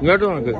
ഇങ്ങോട്ട് നോക്ക്